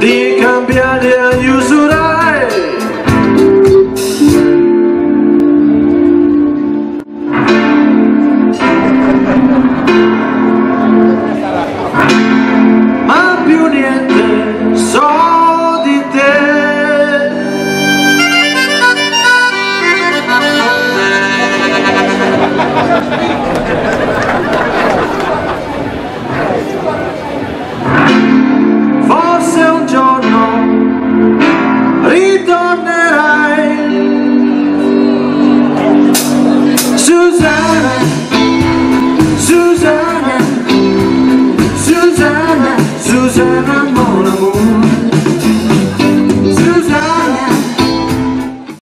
Te cambiaría y usaría 수사나 수사나 수사나 수사나 모른